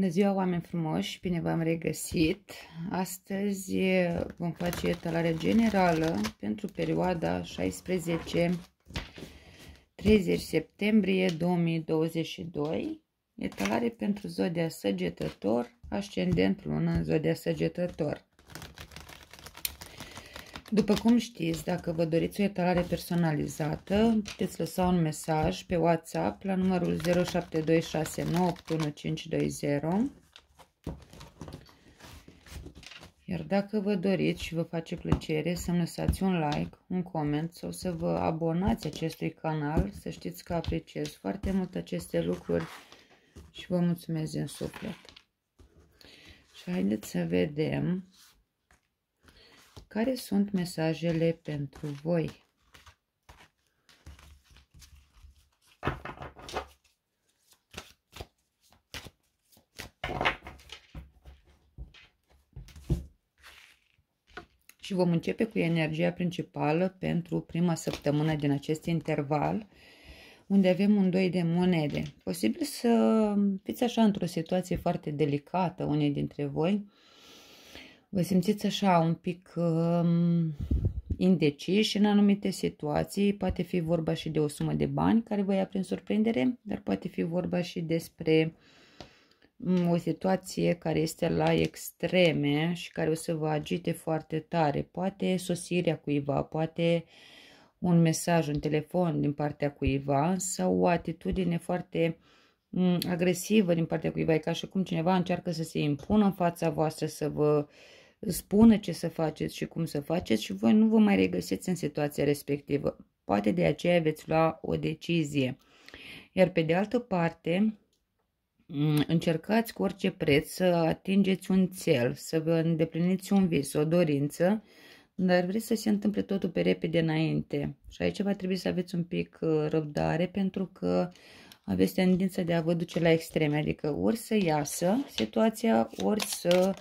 Bună ziua, oameni frumoși! Bine v-am regăsit! Astăzi vom face etalare generală pentru perioada 16-30 septembrie 2022. Etalare pentru zodia săgetător, ascendent lună în zodia săgetător. După cum știți, dacă vă doriți o etalare personalizată, puteți lăsa un mesaj pe WhatsApp la numărul 0726981520 iar dacă vă doriți și vă face plăcere să-mi lăsați un like, un coment sau să vă abonați acestui canal, să știți că apreciez foarte mult aceste lucruri și vă mulțumesc din suflet. Și haideți să vedem care sunt mesajele pentru voi? Și vom începe cu energia principală pentru prima săptămână din acest interval, unde avem un doi de monede. Posibil să fiți așa într-o situație foarte delicată, unii dintre voi, vă simțiți așa un pic um, indeciși în anumite situații. Poate fi vorba și de o sumă de bani care vă ia prin surprindere, dar poate fi vorba și despre um, o situație care este la extreme și care o să vă agite foarte tare. Poate sosirea cuiva, poate un mesaj, un telefon din partea cuiva sau o atitudine foarte um, agresivă din partea cuiva. E ca și cum cineva încearcă să se impună în fața voastră, să vă uh, spună ce să faceți și cum să faceți și voi nu vă mai regăsiți în situația respectivă. Poate de aceea veți lua o decizie. Iar pe de altă parte, încercați cu orice preț să atingeți un cel, să vă îndepliniți un vis, o dorință, dar vreți să se întâmple totul pe repede înainte. Și aici va trebui să aveți un pic uh, răbdare pentru că aveți tendința de a vă duce la extreme, adică ori să iasă situația, ori să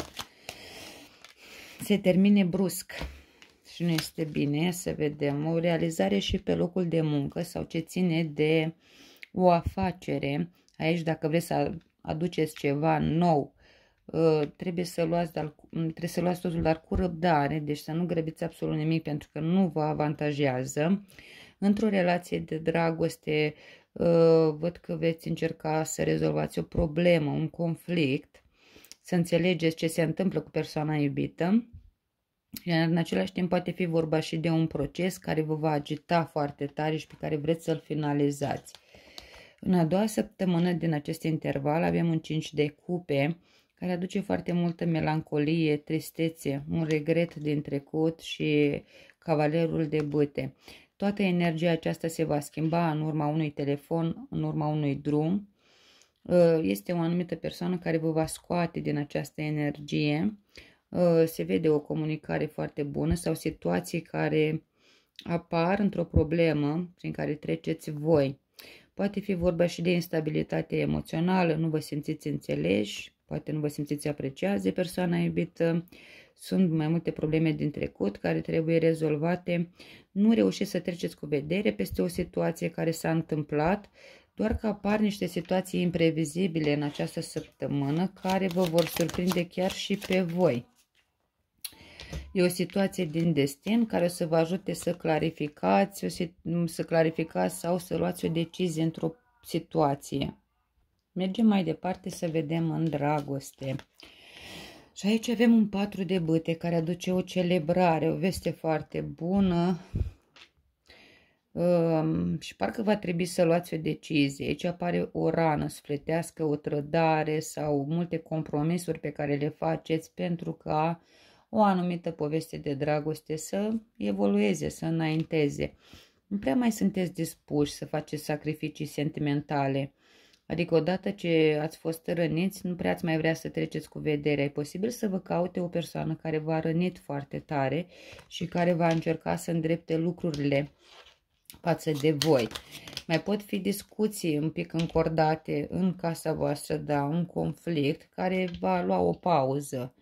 se termine brusc și nu este bine să vedem o realizare și pe locul de muncă sau ce ține de o afacere. Aici dacă vreți să aduceți ceva nou, ă, trebuie să luați, dar, trebuie să luați totul, dar cu răbdare, deci să nu grăbiți absolut nimic pentru că nu vă avantajează. Într-o relație de dragoste, ă, văd că veți încerca să rezolvați o problemă, un conflict, să înțelegeți ce se întâmplă cu persoana iubită. Iar în același timp poate fi vorba și de un proces care vă va agita foarte tare și pe care vreți să-l finalizați. În a doua săptămână din acest interval avem un 5 de cupe care aduce foarte multă melancolie, tristețe, un regret din trecut și cavalerul de bâte. Toată energia aceasta se va schimba în urma unui telefon, în urma unui drum, Uh, este o anumită persoană care vă va scoate din această energie. Uh, se vede o comunicare foarte bună sau situații care apar într-o problemă prin care treceți voi. Poate fi vorba și de instabilitate emoțională, nu vă simțiți înțeleși, poate nu vă simțiți apreciați de persoana iubită, sunt mai multe probleme din trecut care trebuie rezolvate, nu reușiți să treceți cu vedere peste o situație care s-a întâmplat doar că apar niște situații imprevizibile în această săptămână care vă vor surprinde chiar și pe voi. E o situație din destin care o să vă ajute să clarificați, să clarificați sau să luați o decizie într-o situație. Mergem mai departe să vedem în dragoste. Și aici avem un patru de bâte care aduce o celebrare, o veste foarte bună, Um, și parcă va trebui să luați o decizie. Aici apare o rană sufletească, o trădare sau multe compromisuri pe care le faceți pentru ca o anumită poveste de dragoste să evolueze, să înainteze. Nu prea mai sunteți dispuși să faceți sacrificii sentimentale. Adică odată ce ați fost răniți, nu prea ați mai vrea să treceți cu vederea. E posibil să vă caute o persoană care v-a rănit foarte tare și care va încerca să îndrepte lucrurile față de voi. Mai pot fi discuții un pic încordate în casa voastră, da, un conflict care va lua o pauză.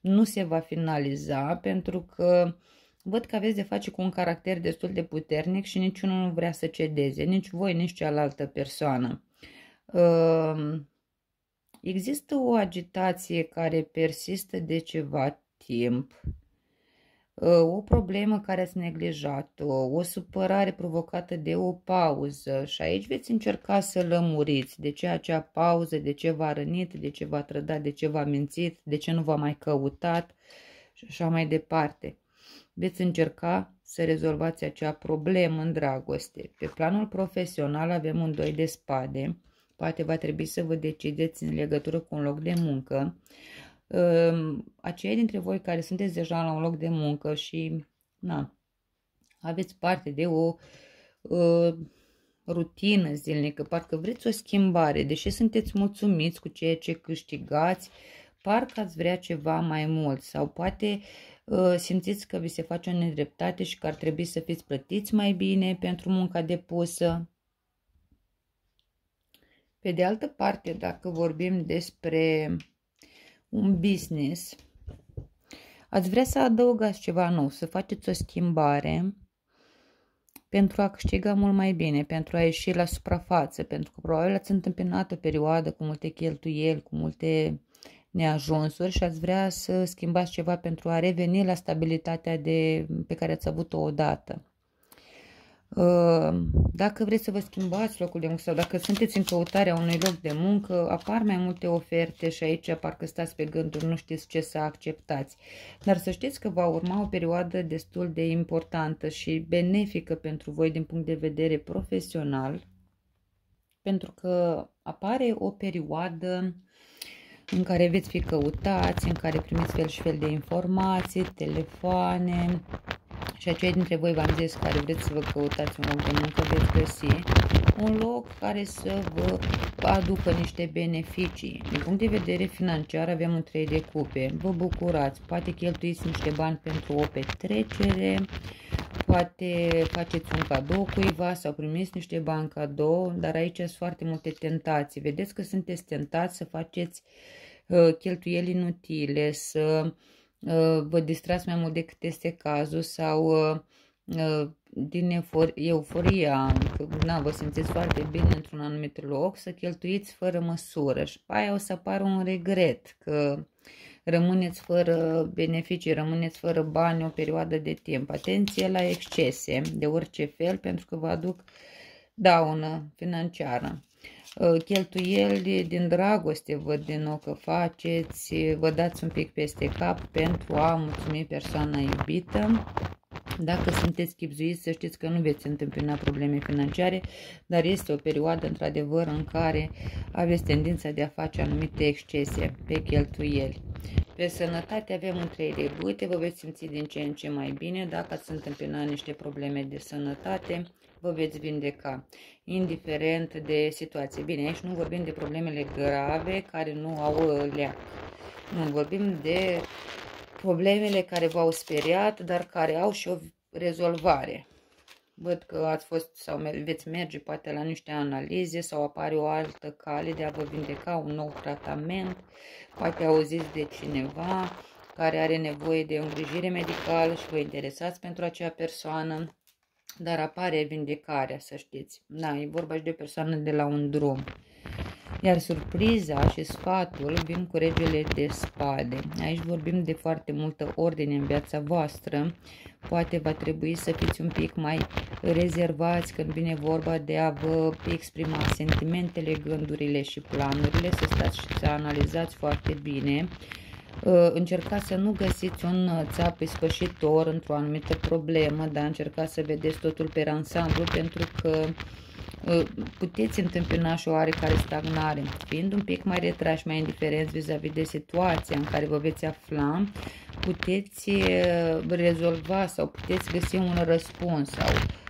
Nu se va finaliza pentru că văd că aveți de face cu un caracter destul de puternic și niciunul nu vrea să cedeze, nici voi, nici cealaltă persoană. Ehm, există o agitație care persistă de ceva timp, ă, o problemă care ați neglijat-o, o supărare provocată de o pauză și aici veți încerca să lămuriți de ce acea pauză, de ce v-a rănit, de ce v-a trădat, de ce v-a mințit, de ce nu v-a mai căutat și așa mai departe. Veți încerca să rezolvați acea problemă în dragoste. Pe planul profesional avem un doi de spade, poate va trebui să vă decideți în legătură cu un loc de muncă. Aceia dintre voi care sunteți deja la un loc de muncă și na, aveți parte de o uh, rutină zilnică, parcă vreți o schimbare, deși sunteți mulțumiți cu ceea ce câștigați, parcă ați vrea ceva mai mult sau poate uh, simțiți că vi se face o nedreptate și că ar trebui să fiți plătiți mai bine pentru munca depusă. Pe de altă parte, dacă vorbim despre un business, ați vrea să adăugați ceva nou, să faceți o schimbare pentru a câștiga mult mai bine, pentru a ieși la suprafață, pentru că probabil ați întâmpinat o perioadă cu multe cheltuieli, cu multe neajunsuri și ați vrea să schimbați ceva pentru a reveni la stabilitatea de, pe care ați avut-o odată. Uh, dacă vreți să vă schimbați locul de muncă sau dacă sunteți în căutarea unui loc de muncă, apar mai multe oferte și aici parcă stați pe gânduri, nu știți ce să acceptați. Dar să știți că va urma o perioadă destul de importantă și benefică pentru voi din punct de vedere profesional, pentru că apare o perioadă în care veți fi căutați, în care primiți fel și fel de informații, telefoane, și aceia dintre voi v-am zis care vreți să vă căutați un loc de muncă, veți găsi un loc care să vă aducă niște beneficii. Din punct de vedere financiar avem un 3 de cupe. Vă bucurați, poate cheltuiți niște bani pentru o petrecere, poate faceți un cadou cuiva sau primiți niște bani cadou, dar aici sunt foarte multe tentații. Vedeți că sunteți tentați să faceți uh, cheltuieli inutile, să uh, Uh, vă distrați mai mult decât este cazul sau uh, uh, din euforia, că na, vă simțiți foarte bine într-un anumit loc, să cheltuiți fără măsură și pe aia o să apară un regret că rămâneți fără beneficii, rămâneți fără bani o perioadă de timp. Atenție la excese de orice fel pentru că vă aduc daună financiară. Uh, cheltuieli din dragoste văd din nou că faceți, vă dați un pic peste cap pentru a mulțumi persoana iubită. Dacă sunteți chipzuiți, să știți că nu veți întâmpina probleme financiare, dar este o perioadă, într-adevăr, în care aveți tendința de a face anumite excese pe cheltuieli. Pe sănătate avem un 3 de bâte, vă veți simți din ce în ce mai bine dacă ați întâmpinat niște probleme de sănătate, vă veți vindeca, indiferent de situație. Bine, aici nu vorbim de problemele grave care nu au leac. Nu, vorbim de problemele care v-au speriat, dar care au și o rezolvare. Văd că ați fost sau veți merge poate la niște analize sau apare o altă cale de a vă vindeca un nou tratament. Poate auziți de cineva care are nevoie de îngrijire medicală și vă interesați pentru acea persoană dar apare vindecarea, să știți. Da, e vorba și de o persoană de la un drum. Iar surpriza și sfatul vin cu regele de spade. Aici vorbim de foarte multă ordine în viața voastră. Poate va trebui să fiți un pic mai rezervați când vine vorba de a vă exprima sentimentele, gândurile și planurile, să stați și să analizați foarte bine Uh, încercați să nu găsiți un uh, țap ispășitor într-o anumită problemă, dar încercați să vedeți totul pe ansamblu pentru că uh, puteți întâmpina și o oarecare stagnare. Fiind un pic mai retrași, mai indiferenți vis-a-vis -vis de situația în care vă veți afla, puteți rezolva sau puteți găsi un răspuns sau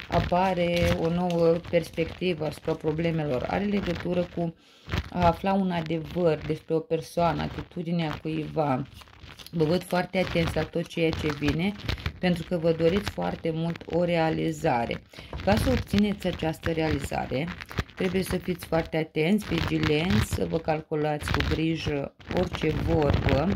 apare o nouă perspectivă asupra problemelor. Are legătură cu a afla un adevăr despre o persoană, atitudinea cuiva. Vă văd foarte atenți la tot ceea ce vine, pentru că vă doriți foarte mult o realizare. Ca să obțineți această realizare, trebuie să fiți foarte atenți, vigilenți, să vă calculați cu grijă orice vorbă,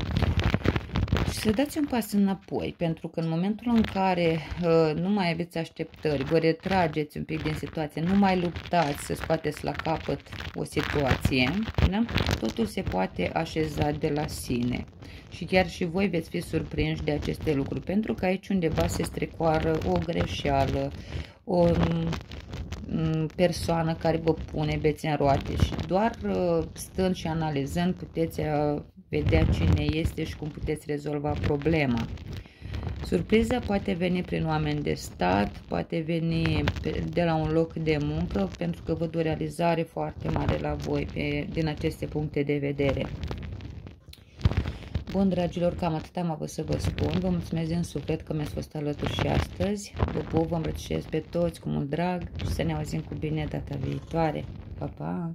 și să dați un pas înapoi, pentru că în momentul în care uh, nu mai aveți așteptări, vă retrageți un pic din situație, nu mai luptați să scoateți la capăt o situație, da? totul se poate așeza de la sine. Și chiar și voi veți fi surprinși de aceste lucruri, pentru că aici undeva se strecoară o greșeală, o mm, persoană care vă pune bețe în roate și doar uh, stând și analizând puteți uh, vedea cine este și cum puteți rezolva problema. Surpriza poate veni prin oameni de stat, poate veni de la un loc de muncă, pentru că văd o realizare foarte mare la voi pe, din aceste puncte de vedere. Bun, dragilor, cam atât am avut să vă spun. Vă mulțumesc din suflet că mi-ați fost alături și astăzi. Vă pup, vă îmbrățișez pe toți cu mult drag și să ne auzim cu bine data viitoare. Pa, pa!